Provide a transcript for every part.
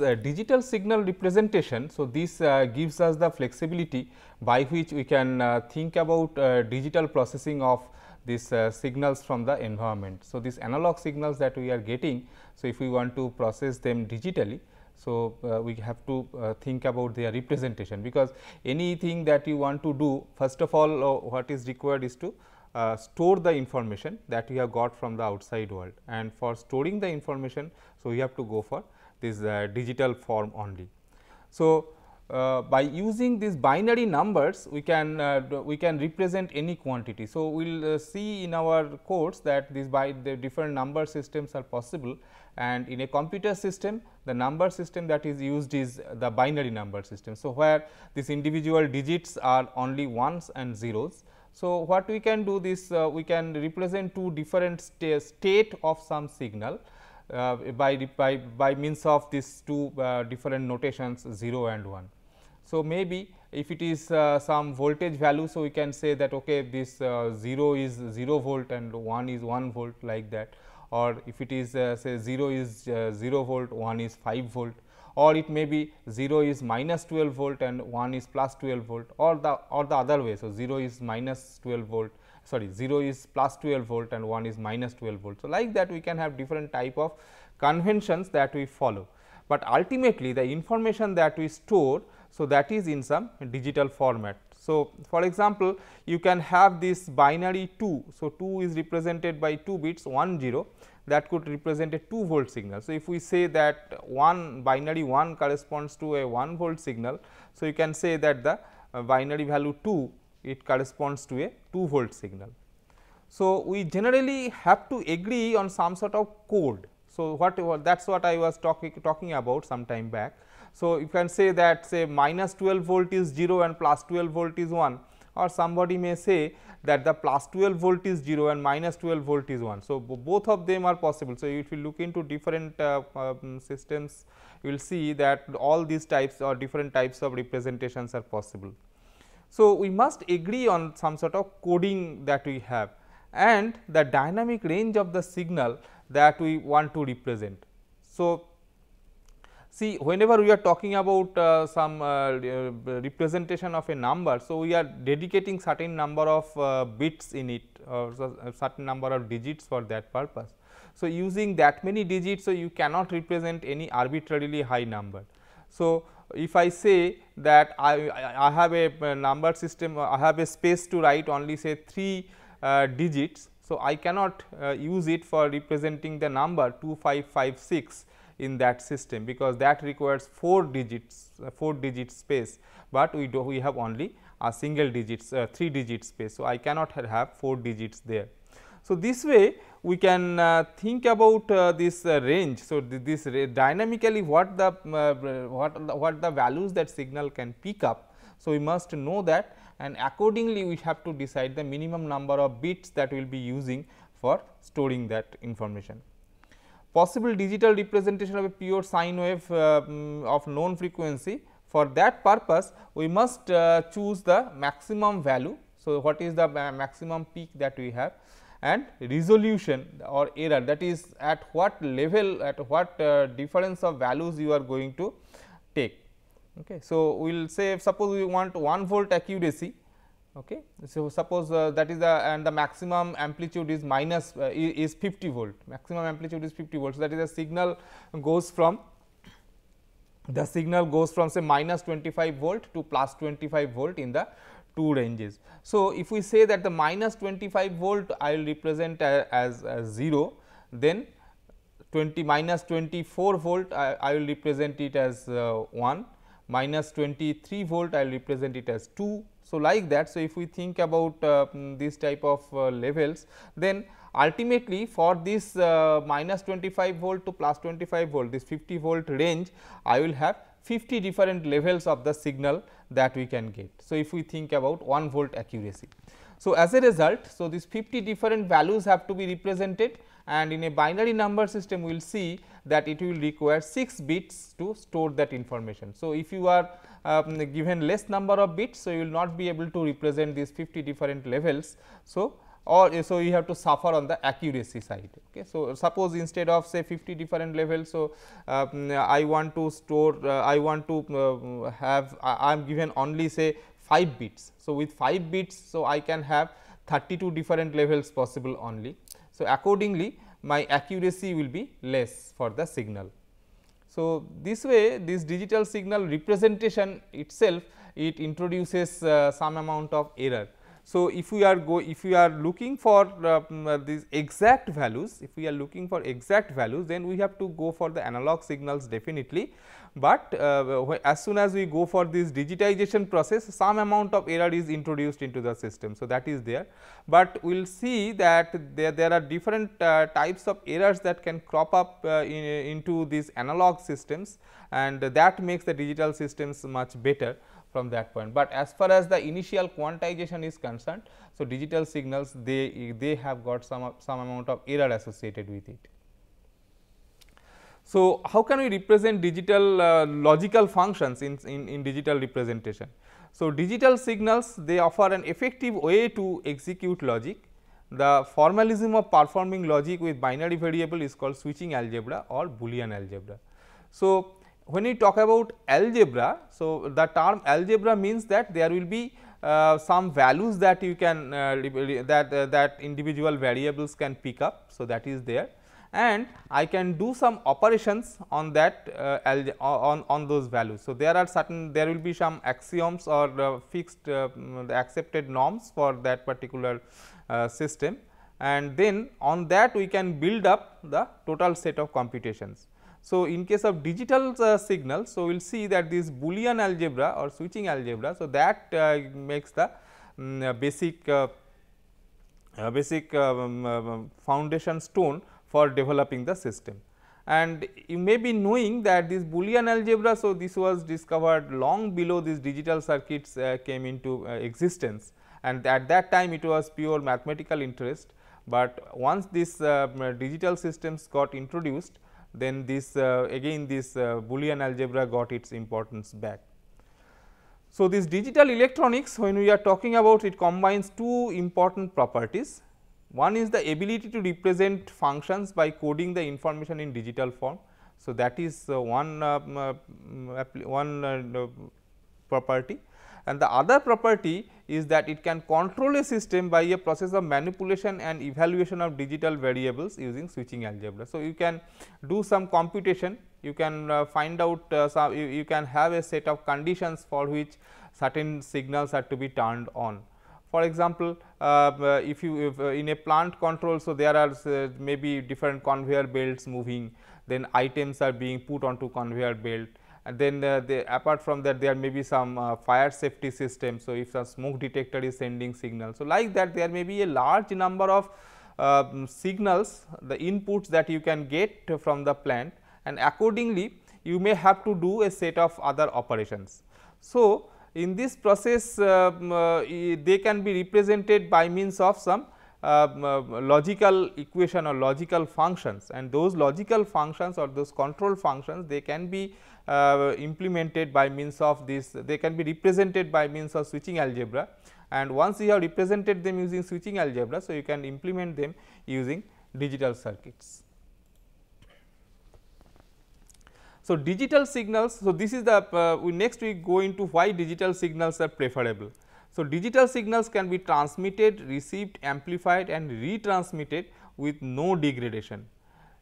Uh, digital signal representation, so this uh, gives us the flexibility by which we can uh, think about uh, digital processing of these uh, signals from the environment. So, these analog signals that we are getting, so if we want to process them digitally, so uh, we have to think about their representation, because anything that you want to do first of all what is required is to uh, store the information that we have got from the outside world and for storing the information. So, we have to go for this uh, digital form only. So, uh, by using these binary numbers we can uh, we can represent any quantity. So, we will uh, see in our course that these by the different number systems are possible and in a computer system the number system that is used is the binary number system. So, where these individual digits are only ones and zeros. So, what we can do this uh, we can represent two different sta state of some signal uh, by, by, by means of these two uh, different notations 0 and 1. So, maybe if it is uh, some voltage value, so we can say that okay, this 0 is 0 volt and 1 is 1 volt like that or if it is uh, say 0 is uh, 0 volt, 1 is 5 volt or it may be 0 is minus 12 volt and 1 is plus 12 volt or the or the other way. So, 0 is minus 12 volt sorry 0 is plus 12 volt and 1 is minus 12 volt. So, like that we can have different type of conventions that we follow, but ultimately the information that we store. So, that is in some digital format. So, for example, you can have this binary 2. So, 2 is represented by 2 bits 1 0 that could represent a 2 volt signal. So, if we say that 1 binary 1 corresponds to a 1 volt signal. So, you can say that the uh, binary value 2 it corresponds to a 2 volt signal. So, we generally have to agree on some sort of code. So, what that is what I was talking talking about some time back. So, you can say that say minus 12 volt is 0 and plus 12 volt is 1 or somebody may say that the plus 12 volt is 0 and minus 12 volt is 1. So, both of them are possible. So, if you look into different uh, um, systems, you will see that all these types or different types of representations are possible. So, we must agree on some sort of coding that we have and the dynamic range of the signal that we want to represent. So, see whenever we are talking about uh, some uh, representation of a number. So, we are dedicating certain number of uh, bits in it or a certain number of digits for that purpose. So, using that many digits, so you cannot represent any arbitrarily high number. So, if I say that I, I have a number system, I have a space to write only say 3 uh, digits. So, I cannot uh, use it for representing the number 2556 in that system, because that requires 4 digits uh, 4 digit space, but we do we have only a single digits uh, 3 digit space. So, I cannot have 4 digits there. So, this way we can uh, think about uh, this uh, range. So, th this dynamically what the uh, what the, what the values that signal can pick up. So, we must know that and accordingly we have to decide the minimum number of bits that we will be using for storing that information. Possible digital representation of a pure sine wave um, of known frequency for that purpose we must uh, choose the maximum value. So, what is the maximum peak that we have and resolution or error that is at what level at what uh, difference of values you are going to take. Okay. So, we will say suppose we want 1 volt accuracy. Okay. So, suppose uh, that is the and the maximum amplitude is minus uh, is 50 volt maximum amplitude is 50 volts so, that is the signal goes from the signal goes from say minus 25 volt to plus 25 volt in the two ranges. So, if we say that the minus 25 volt I will represent as, as 0, then 20 minus 24 volt I, I will represent it as uh, 1, minus 23 volt I will represent it as 2. So, like that. So, if we think about uh, this type of uh, levels, then ultimately for this uh, minus 25 volt to plus 25 volt, this 50 volt range, I will have 50 different levels of the signal that we can get. So, if we think about 1 volt accuracy. So, as a result, so these 50 different values have to be represented and in a binary number system we will see that it will require 6 bits to store that information. So, if you are um, given less number of bits, so you will not be able to represent these 50 different levels. So, or so you have to suffer on the accuracy side. Okay. So, suppose instead of say 50 different levels, so um, I want to store, uh, I want to uh, have, I am given only say 5 bits. So, with 5 bits, so I can have 32 different levels possible only. So, accordingly my accuracy will be less for the signal. So, this way this digital signal representation itself it introduces uh, some amount of error. So, if we are go if we are looking for uh, uh, these exact values, if we are looking for exact values then we have to go for the analog signals definitely, but uh, as soon as we go for this digitization process some amount of error is introduced into the system. So, that is there, but we will see that there, there are different uh, types of errors that can crop up uh, in, into these analog systems and that makes the digital systems much better from that point. But as far as the initial quantization is concerned, so digital signals they, they have got some, some amount of error associated with it. So, how can we represent digital uh, logical functions in, in, in digital representation? So, digital signals they offer an effective way to execute logic. The formalism of performing logic with binary variable is called switching algebra or Boolean algebra. So, when we talk about algebra, so the term algebra means that there will be uh, some values that you can uh, that uh, that individual variables can pick up. So, that is there and I can do some operations on that uh, on on those values. So, there are certain there will be some axioms or uh, fixed uh, accepted norms for that particular system and then on that we can build up the total set of computations. So, in case of digital uh, signals, so we will see that this Boolean algebra or switching algebra, so that uh, makes the um, basic uh, basic um, um, foundation stone for developing the system. And you may be knowing that this Boolean algebra, so this was discovered long below these digital circuits uh, came into uh, existence and at that time it was pure mathematical interest, but once these uh, digital systems got introduced, then this uh, again this uh, Boolean algebra got its importance back. So, this digital electronics when we are talking about it combines two important properties. One is the ability to represent functions by coding the information in digital form. So, that is uh, one, um, uh, one uh, property and the other property is that it can control a system by a process of manipulation and evaluation of digital variables using switching algebra. So, you can do some computation, you can uh, find out uh, some you, you, can have a set of conditions for which certain signals are to be turned on. For example, uh, if you if, uh, in a plant control, so there are uh, maybe different conveyor belts moving, then items are being put onto conveyor belt and then uh, they, apart from that there may be some uh, fire safety system. So, if a smoke detector is sending signal. So, like that there may be a large number of uh, signals the inputs that you can get from the plant and accordingly you may have to do a set of other operations. So, in this process um, uh, they can be represented by means of some uh, logical equation or logical functions and those logical functions or those control functions they can be uh, implemented by means of this they can be represented by means of switching algebra and once you have represented them using switching algebra. So, you can implement them using digital circuits. So, digital signals. So, this is the uh, we next we go into why digital signals are preferable. So, digital signals can be transmitted, received, amplified and retransmitted with no degradation.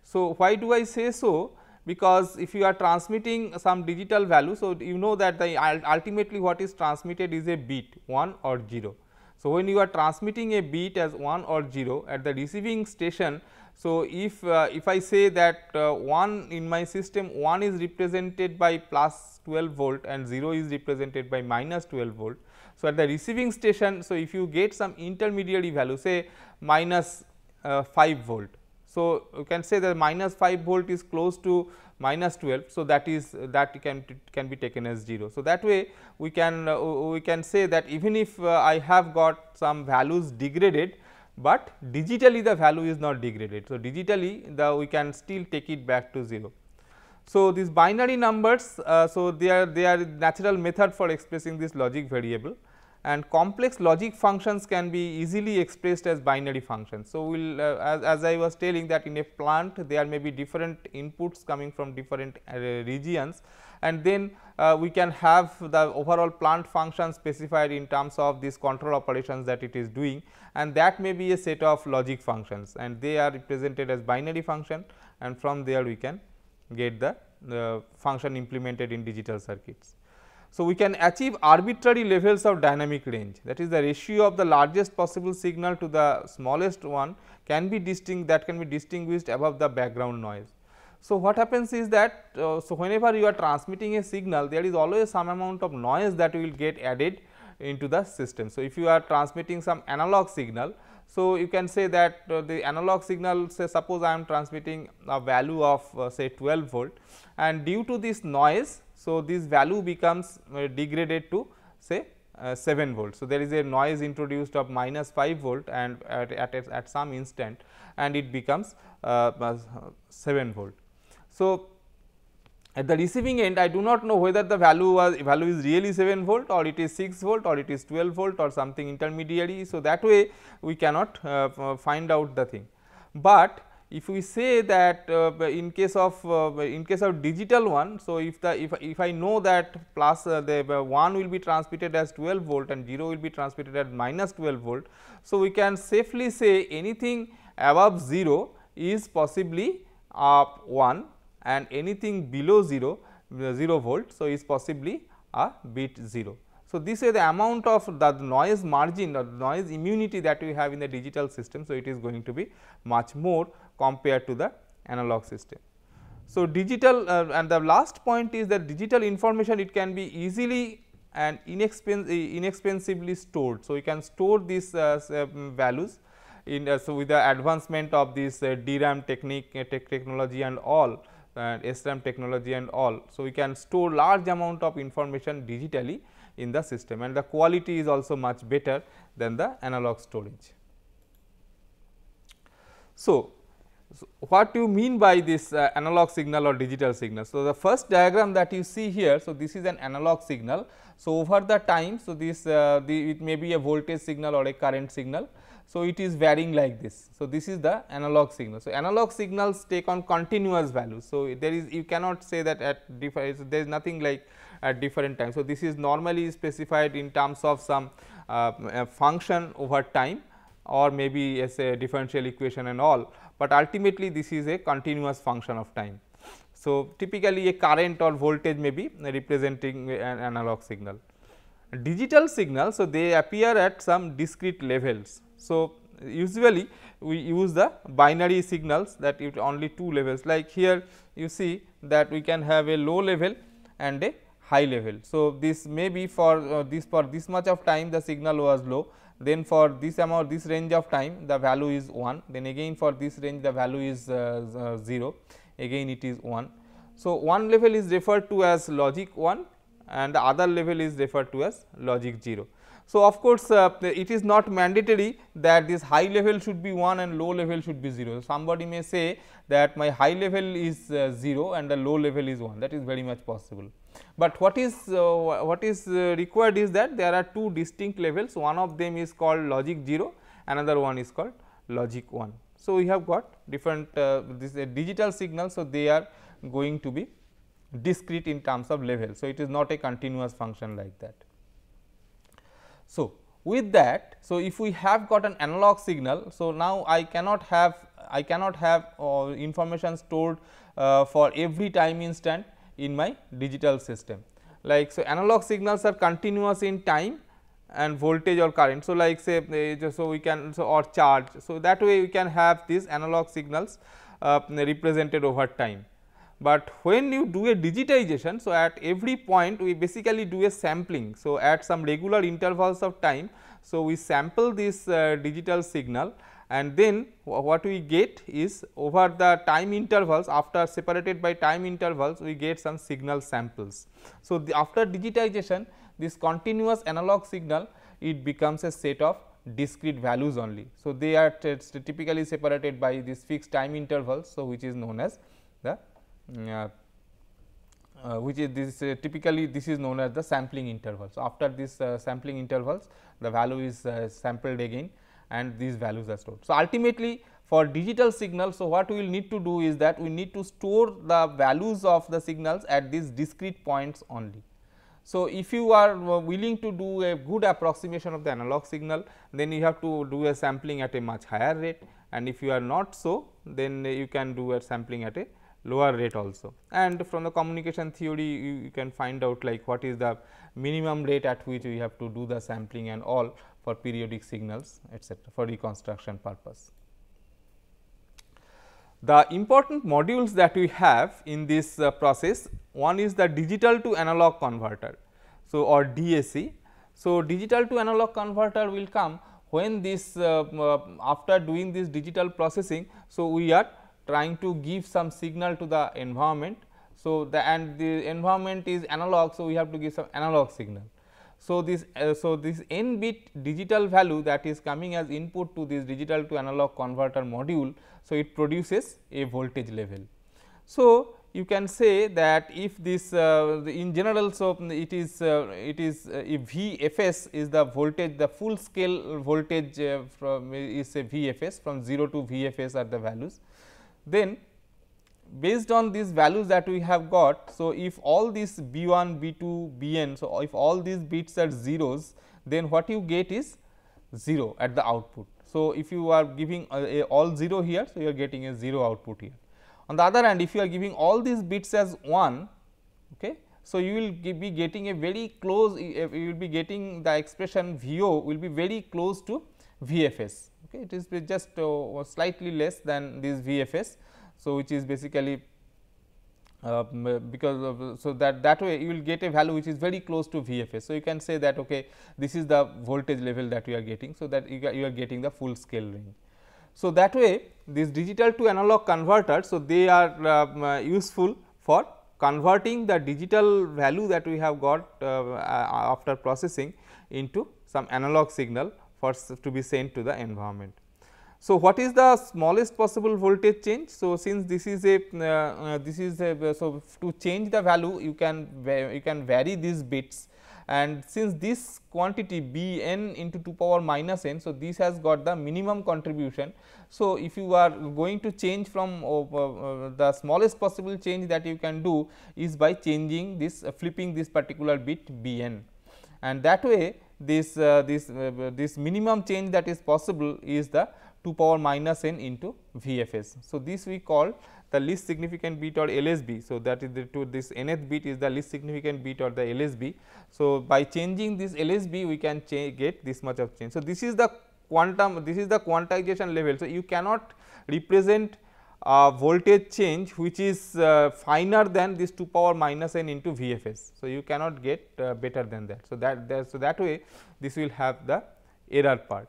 So, why do I say so? Because if you are transmitting some digital value. So, you know that the ultimately what is transmitted is a bit 1 or 0. So, when you are transmitting a bit as 1 or 0 at the receiving station. So, if uh, if I say that uh, 1 in my system 1 is represented by plus 12 volt and 0 is represented by minus 12 volt. So, at the receiving station, so if you get some intermediary value say minus, uh, 5 volt so, you can say that minus 5 volt is close to minus 12. So, that is that can can be taken as 0. So, that way we can uh, we can say that even if uh, I have got some values degraded, but digitally the value is not degraded. So, digitally the we can still take it back to 0. So, these binary numbers, uh, so they are they are natural method for expressing this logic variable and complex logic functions can be easily expressed as binary functions. So, we will uh, as, as I was telling that in a plant there may be different inputs coming from different uh, regions and then uh, we can have the overall plant function specified in terms of these control operations that it is doing and that may be a set of logic functions and they are represented as binary function and from there we can get the, the function implemented in digital circuits. So, we can achieve arbitrary levels of dynamic range that is the ratio of the largest possible signal to the smallest one can be distinct that can be distinguished above the background noise. So, what happens is that uh, so whenever you are transmitting a signal there is always some amount of noise that will get added into the system. So, if you are transmitting some analog signal so, you can say that uh, the analog signal say suppose I am transmitting a value of uh, say 12 volt and due to this noise. So, this value becomes uh, degraded to say uh, 7 volt. So, there is a noise introduced of minus 5 volt and at, at, at some instant and it becomes uh, uh, 7 volt. So, at the receiving end I do not know whether the value was value is really 7 volt or it is 6 volt or it is 12 volt or something intermediary. So, that way we cannot uh, find out the thing. But if we say that uh, in case of uh, in case of digital one. So, if the if, if I know that plus uh, the 1 will be transmitted as 12 volt and 0 will be transmitted at minus 12 volt. So, we can safely say anything above 0 is possibly uh, 1 and anything below 0, 0 volt. So, is possibly a bit 0. So, this is the amount of the noise margin or noise immunity that we have in the digital system. So, it is going to be much more compared to the analog system. So, digital uh, and the last point is that digital information it can be easily and inexpensively stored. So, we can store these uh, um, values in uh, so with the advancement of this uh, DRAM technique uh, technology and all and SRAM technology and all. So, we can store large amount of information digitally in the system and the quality is also much better than the analog storage. So, so what do you mean by this uh, analog signal or digital signal? So, the first diagram that you see here, so this is an analog signal. So, over the time, so this uh, the, it may be a voltage signal or a current signal so, it is varying like this. So, this is the analog signal. So, analog signals take on continuous values. So, there is you cannot say that at different there is nothing like at different times. So, this is normally specified in terms of some uh, function over time or maybe as a differential equation and all, but ultimately this is a continuous function of time. So, typically a current or voltage may be representing an analog signal. Digital signal, so they appear at some discrete levels. So, usually we use the binary signals that it only two levels like here you see that we can have a low level and a high level. So, this may be for uh, this for this much of time the signal was low then for this amount this range of time the value is 1 then again for this range the value is uh, uh, 0 again it is 1. So, one level is referred to as logic 1 and the other level is referred to as logic 0. So, of course, uh, it is not mandatory that this high level should be 1 and low level should be 0. Somebody may say that my high level is uh, 0 and the low level is 1 that is very much possible. But what is uh, what is uh, required is that there are two distinct levels one of them is called logic 0 another one is called logic 1. So, we have got different uh, this digital signal. So, they are going to be discrete in terms of level. So, it is not a continuous function like that. So, with that, so if we have got an analog signal, so now I cannot have I cannot have uh, information stored uh, for every time instant in my digital system. Like so, analog signals are continuous in time and voltage or current. So, like say uh, so we can so or charge. So, that way we can have these analog signals uh, represented over time. But when you do a digitization, so at every point we basically do a sampling. So, at some regular intervals of time, so we sample this uh, digital signal and then what we get is over the time intervals after separated by time intervals we get some signal samples. So, after digitization this continuous analog signal it becomes a set of discrete values only. So, they are typically separated by this fixed time intervals. So, which is known as the uh, uh, which is this uh, typically this is known as the sampling interval. So, after this uh, sampling intervals the value is uh, sampled again and these values are stored. So, ultimately for digital signal, so what we will need to do is that we need to store the values of the signals at these discrete points only. So, if you are willing to do a good approximation of the analog signal, then you have to do a sampling at a much higher rate and if you are not so, then you can do a sampling at a lower rate also. And from the communication theory, you, you can find out like what is the minimum rate at which we have to do the sampling and all for periodic signals etcetera for reconstruction purpose. The important modules that we have in this uh, process, one is the digital to analog converter, so or DAC. So, digital to analog converter will come when this uh, uh, after doing this digital processing. So, we are trying to give some signal to the environment. So, the and the environment is analog. So, we have to give some analog signal. So, this uh, so this n bit digital value that is coming as input to this digital to analog converter module. So, it produces a voltage level. So, you can say that if this uh, in general, so it is uh, it is uh, if VFS is the voltage the full scale voltage uh, from is a VFS from 0 to VFS are the values. Then based on these values that we have got. So, if all these B 1, B 2, B n. So, if all these bits are zeros then what you get is 0 at the output. So, if you are giving a, a all 0 here, so you are getting a 0 output here. On the other hand, if you are giving all these bits as 1, okay, so you will be getting a very close, you will be getting the expression V o will be very close to VFS. Okay, it is just uh, slightly less than this VFS. So, which is basically uh, because of so that that way you will get a value which is very close to VFS. So, you can say that okay this is the voltage level that we are getting. So, that you, you are getting the full scale range. So, that way this digital to analog converters. So, they are uh, useful for converting the digital value that we have got uh, after processing into some analog signal for to be sent to the environment. So, what is the smallest possible voltage change? So, since this is a uh, uh, this is a so to change the value you can you can vary these bits and since this quantity b n into 2 power minus n. So, this has got the minimum contribution. So, if you are going to change from uh, uh, the smallest possible change that you can do is by changing this uh, flipping this particular bit b n and that way this uh, this this minimum change that is possible is the 2 power minus n into VFS. So, this we call the least significant bit or LSB. So, that is the to this nth bit is the least significant bit or the LSB. So, by changing this LSB we can get this much of change. So, this is the quantum this is the quantization level. So, you cannot represent a voltage change which is uh, finer than this 2 power minus n into VFS. So, you cannot get uh, better than that. So, that, that so that way this will have the error part.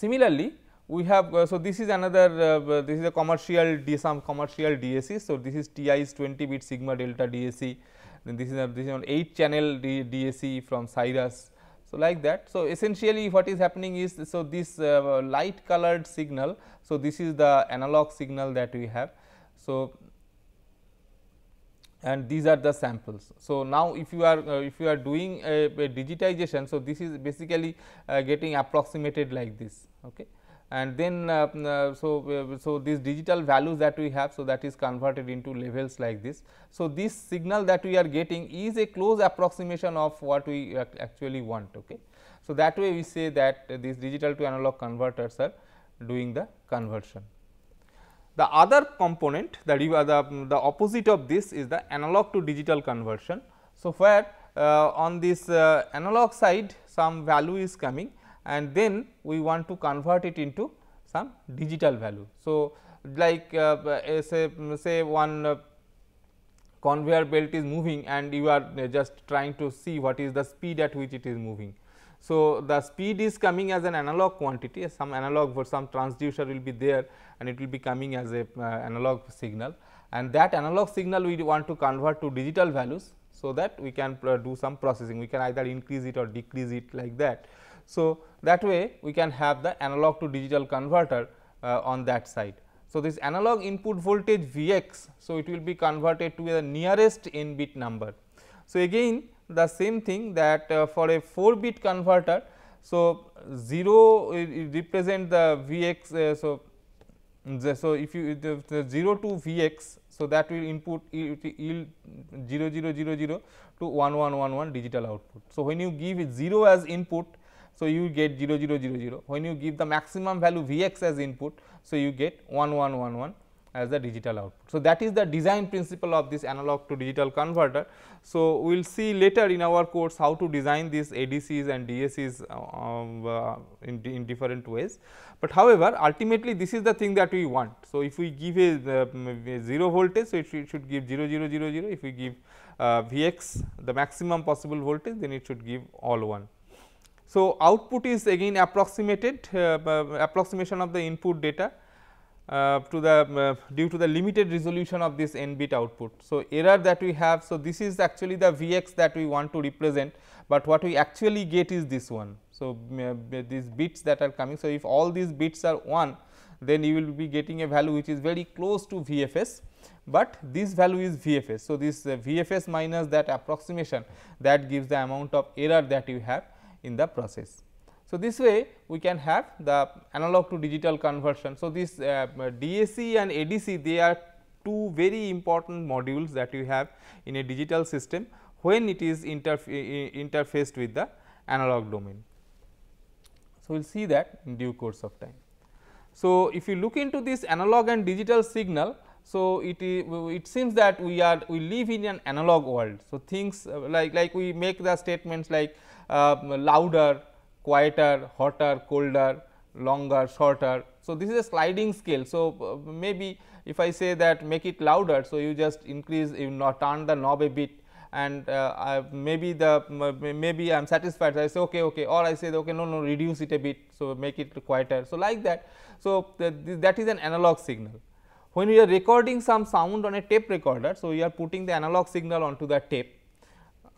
Similarly, we have uh, so this is another uh, this is a commercial D some commercial DAC. So, this is TI is 20 bit sigma delta DAC then this is a this is an 8 channel D, DAC from Cirrus. So, like that. So, essentially what is happening is so this uh, light colored signal. So, this is the analog signal that we have. So, and these are the samples. So, now if you are uh, if you are doing a, a, digitization, so this is basically uh, getting approximated like this. Okay. And then uh, uh so, uh, so these digital values that we have, so that is converted into levels like this. So, this signal that we are getting is a close approximation of what we actually want. Okay. So, that way we say that these digital to analog converters are doing the conversion. The other component that the, the, the opposite of this is the analog to digital conversion. So, where uh, on this uh, analog side some value is coming and then we want to convert it into some digital value. So, like uh, say, say one uh, conveyor belt is moving and you are just trying to see what is the speed at which it is moving. So, the speed is coming as an analog quantity some analog for some transducer will be there and it will be coming as a uh, analog signal and that analog signal we want to convert to digital values. So, that we can uh, do some processing we can either increase it or decrease it like that. So, that way we can have the analog to digital converter uh, on that side. So, this analog input voltage V x, so it will be converted to the nearest n bit number. So, again the same thing that uh, for a 4 bit converter. So, 0 represent the V x. Uh, so, so if you the, the 0 to V x. So, that will input yield 0 0 0 0 to 1 1 1 1 digital output. So, when you give it 0 as input so, you get 0 0 0 0 when you give the maximum value V x as input. So, you get 1 1 1 1 as the digital output. So, that is the design principle of this analog to digital converter. So, we will see later in our course how to design these ADCs and DACs um, uh, in, in different ways. But however, ultimately this is the thing that we want. So, if we give a, a 0 voltage, so it should, should give 0 0 0 0. If we give uh, V x the maximum possible voltage, then it should give all 1. So, output is again approximated uh, approximation of the input data uh, to the uh, due to the limited resolution of this n bit output. So, error that we have. So, this is actually the V x that we want to represent, but what we actually get is this one. So, these bits that are coming. So, if all these bits are 1 then you will be getting a value which is very close to VFS, but this value is VFS. So, this VFS minus that approximation that gives the amount of error that you have in the process. So, this way we can have the analog to digital conversion. So, this uh, DAC and ADC they are two very important modules that you have in a digital system when it is interfaced with the analog domain. So, we will see that in due course of time. So, if you look into this analog and digital signal, so it is it seems that we are we live in an analog world. So, things uh, like like we make the statements like louder, quieter, hotter, colder, longer, shorter. So, this is a sliding scale. So, uh, maybe if I say that make it louder. So, you just increase you not turn the knob a bit and uh, maybe the maybe I am satisfied. I say okay, okay or I say okay no no reduce it a bit. So, make it quieter. So, like that. So, that is an analog signal. When we are recording some sound on a tape recorder. So, we are putting the analog signal onto the tape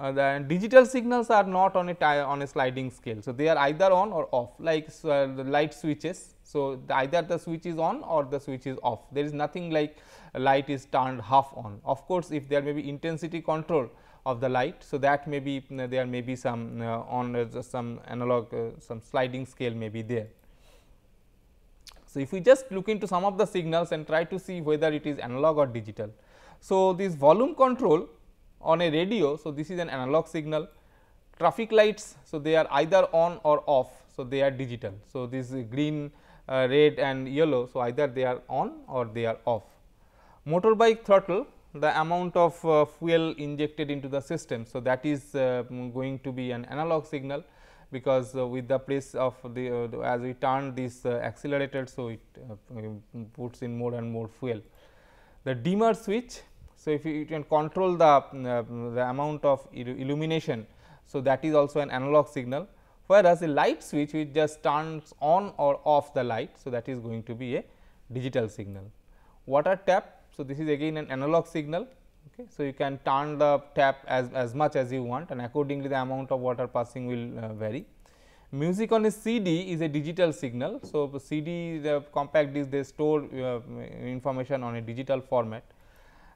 uh, the digital signals are not on a on a sliding scale. So, they are either on or off like uh, the light switches. So, the either the switch is on or the switch is off there is nothing like light is turned half on. Of course, if there may be intensity control of the light. So, that may be there may be some uh, on uh, some analog uh, some sliding scale may be there. So, if we just look into some of the signals and try to see whether it is analog or digital. So, this volume control on a radio. So, this is an analog signal traffic lights. So, they are either on or off. So, they are digital. So, this green, uh, red and yellow. So, either they are on or they are off. Motorbike throttle the amount of uh, fuel injected into the system. So, that is uh, going to be an analog signal because uh, with the place of the uh, as we turn this uh, accelerator. So, it puts in more and more fuel. The dimmer switch so, if you can control the, uh, the amount of illumination, so that is also an analog signal, whereas a light switch which just turns on or off the light. So, that is going to be a digital signal. Water tap, so this is again an analog signal. Okay. So, you can turn the tap as, as much as you want and accordingly the amount of water passing will uh, vary. Music on a CD is a digital signal. So, CD the compact disc they store uh, information on a digital format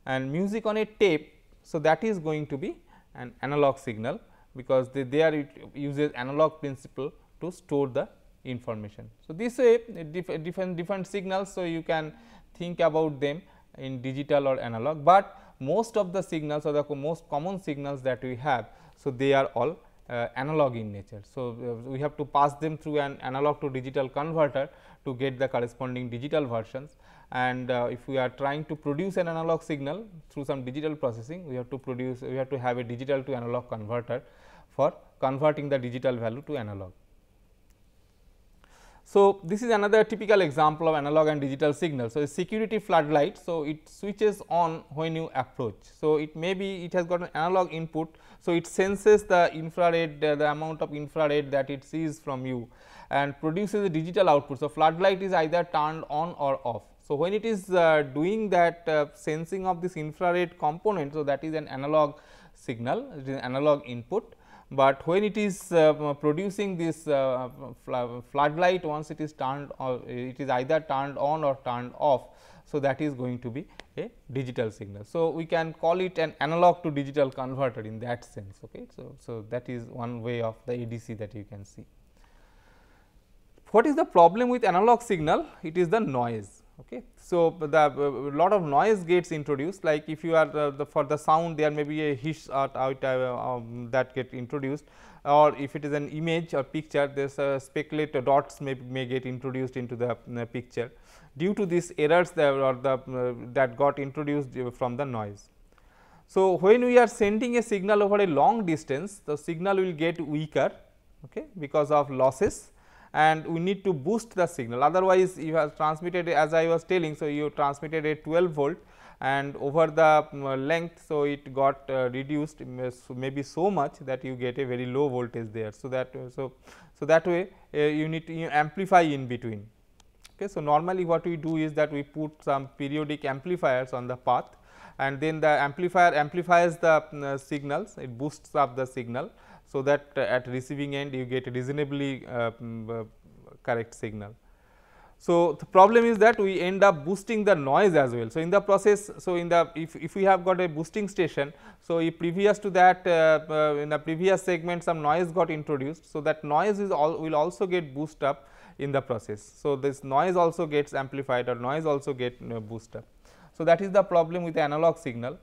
and music on a tape. So, that is going to be an analog signal because they, there it uses analog principle to store the information. So, this way different different signals. So, you can think about them in digital or analog, but most of the signals or the most common signals that we have. So, they are all uh, analog in nature. So, uh, we have to pass them through an analog to digital converter to get the corresponding digital versions and uh, if we are trying to produce an analog signal through some digital processing, we have to produce we have to have a digital to analog converter for converting the digital value to analog. So, this is another typical example of analog and digital signal. So, a security floodlight. So, it switches on when you approach. So, it may be it has got an analog input. So, it senses the infrared uh, the amount of infrared that it sees from you and produces a digital output. So, floodlight is either turned on or off. So, when it is uh, doing that uh, sensing of this infrared component, so that is an analog signal, it is an analog input, but when it is uh, producing this uh, floodlight once it is turned or it is either turned on or turned off. So, that is going to be a digital signal. So, we can call it an analog to digital converter in that sense. Okay. So, so that is one way of the ADC that you can see. What is the problem with analog signal? It is the noise. Okay. So, the uh, lot of noise gets introduced like if you are uh, the for the sound there may be a hiss out, out uh, um, that get introduced or if it is an image or picture this uh, speculate dots may, may get introduced into the uh, picture due to these errors that or the uh, that got introduced from the noise. So, when we are sending a signal over a long distance the signal will get weaker okay, because of losses and we need to boost the signal otherwise you have transmitted as I was telling. So, you transmitted a 12 volt and over the um, length. So, it got uh, reduced maybe so much that you get a very low voltage there. So, that uh, so, so that way uh, you need to amplify in between. Okay. So, normally what we do is that we put some periodic amplifiers on the path and then the amplifier amplifies the uh, signals it boosts up the signal so that uh, at receiving end you get a reasonably uh, uh, correct signal. So, the problem is that we end up boosting the noise as well. So, in the process, so in the if, if we have got a boosting station, so if previous to that uh, uh, in the previous segment some noise got introduced. So, that noise is all will also get boost up in the process. So, this noise also gets amplified or noise also get uh, boost up. So, that is the problem with the analog signal.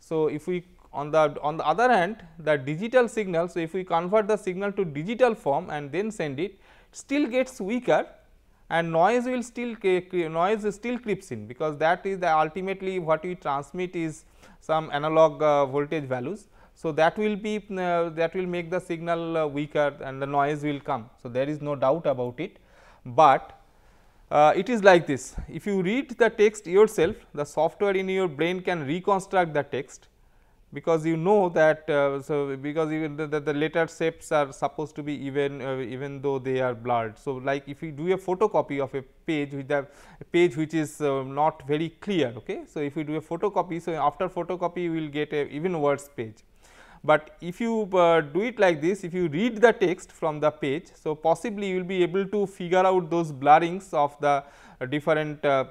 So, if we on the on the other hand the digital signal. So, if we convert the signal to digital form and then send it still gets weaker and noise will still noise still creeps in because that is the ultimately what we transmit is some analog uh, voltage values. So, that will be uh, that will make the signal uh, weaker and the noise will come. So, there is no doubt about it, but uh, it is like this if you read the text yourself the software in your brain can reconstruct the text because you know that uh, so because even the, the, the, letter shapes are supposed to be even uh, even though they are blurred. So, like if you do a photocopy of a page with a page which is uh, not very clear. Okay. So, if you do a photocopy, so after photocopy you will get a even worse page. But if you uh, do it like this, if you read the text from the page, so possibly you will be able to figure out those blurrings of the different uh,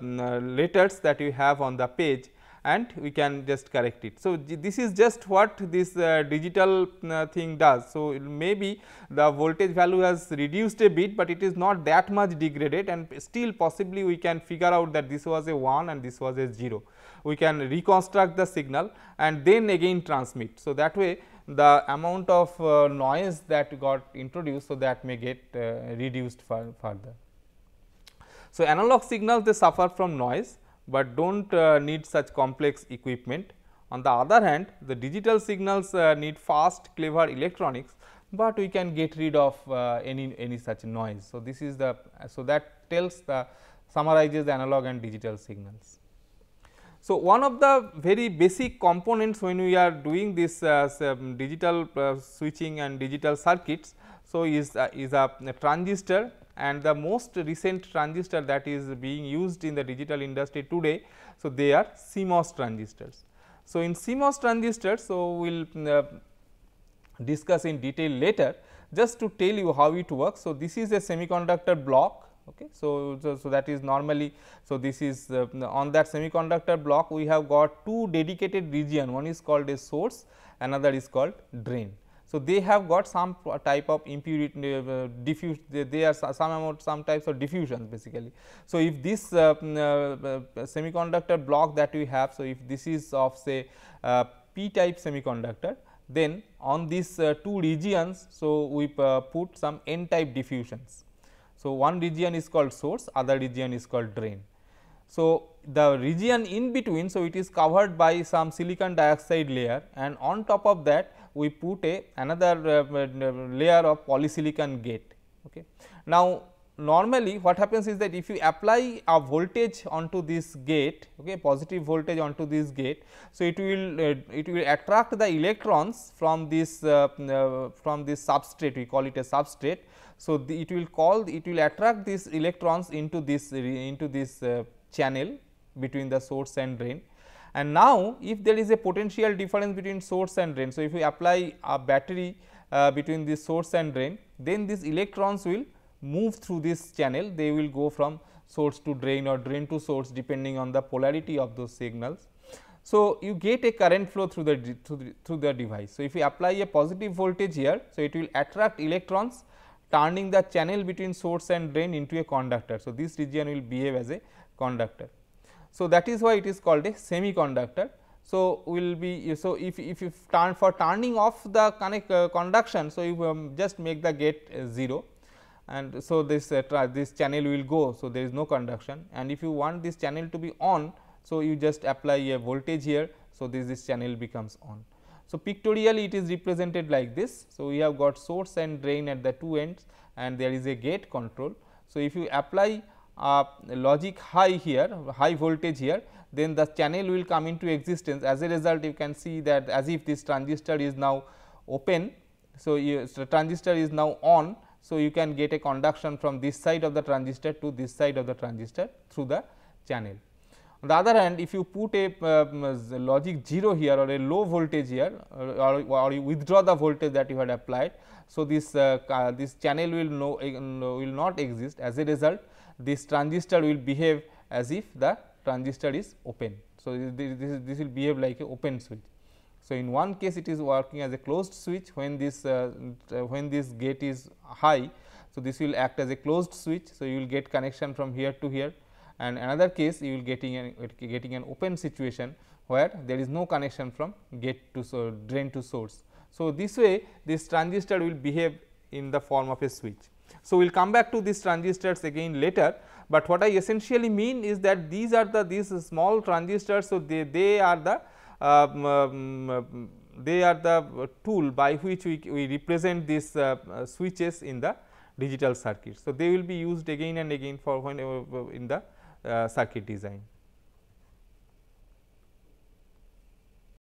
letters that you have on the page and we can just correct it. So, this is just what this uh, digital uh, thing does. So, maybe the voltage value has reduced a bit, but it is not that much degraded and still possibly we can figure out that this was a 1 and this was a 0. We can reconstruct the signal and then again transmit. So, that way the amount of uh, noise that got introduced, so that may get uh, reduced further. So, analog signals they suffer from noise but do not uh, need such complex equipment. On the other hand, the digital signals uh, need fast clever electronics, but we can get rid of uh, any any such noise. So, this is the so that tells the summarizes the analog and digital signals. So, one of the very basic components when we are doing this uh, digital uh, switching and digital circuits, so is uh, is a, a transistor and the most recent transistor that is being used in the digital industry today. So, they are CMOS transistors. So, in CMOS transistors, so we will uh, discuss in detail later just to tell you how it works. So, this is a semiconductor block. Okay. So, so, so that is normally, so this is uh, on that semiconductor block we have got two dedicated region one is called a source another is called drain. So, they have got some type of impurity uh, diffuse they, they, are some amount some types of diffusions basically. So, if this uh, uh, uh, semiconductor block that we have, so if this is of say uh, p type semiconductor then on these uh, two regions, so we put some n type diffusions. So, one region is called source other region is called drain. So, the region in between, so it is covered by some silicon dioxide layer and on top of that we put a another uh, uh, layer of polysilicon gate. Okay. Now, normally what happens is that if you apply a voltage onto this gate okay positive voltage onto this gate so it will uh, it will attract the electrons from this uh, uh, from this substrate we call it a substrate so the, it will call it will attract these electrons into this into this uh, channel between the source and drain and now, if there is a potential difference between source and drain. So, if you apply a battery uh, between the source and drain then these electrons will move through this channel they will go from source to drain or drain to source depending on the polarity of those signals. So, you get a current flow through the through the, through the device. So, if you apply a positive voltage here, so it will attract electrons turning the channel between source and drain into a conductor. So, this region will behave as a conductor. So, that is why it is called a semiconductor. So, will be so if, if you turn for turning off the connect uh, conduction. So, you um, just make the gate uh, 0 and so this uh, this channel will go. So, there is no conduction and if you want this channel to be on so, you just apply a voltage here. So, this, this channel becomes on. So, pictorially it is represented like this. So, we have got source and drain at the two ends and there is a gate control. So, if you apply a logic high here high voltage here then the channel will come into existence as a result you can see that as if this transistor is now open. So, you, so transistor is now on. So, you can get a conduction from this side of the transistor to this side of the transistor through the channel. On the other hand, if you put a uh, logic 0 here or a low voltage here or, or, you withdraw the voltage that you had applied. So, this uh, this channel will no, uh, will not exist as a result this transistor will behave as if the transistor is open. So, this, this, this will behave like a open switch. So, in one case it is working as a closed switch when this uh, when this gate is high. So, this will act as a closed switch. So, you will get connection from here to here and another case you will getting an getting an open situation where there is no connection from gate to so drain to source. So, this way this transistor will behave in the form of a switch. So, we will come back to these transistors again later, but what I essentially mean is that these are the these small transistors. So, they, they are the um, um, they are the tool by which we, we represent these uh, uh, switches in the digital circuit. So, they will be used again and again for when in the uh, circuit design.